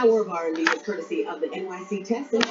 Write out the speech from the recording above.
hour of R&B is courtesy of the NYC Test.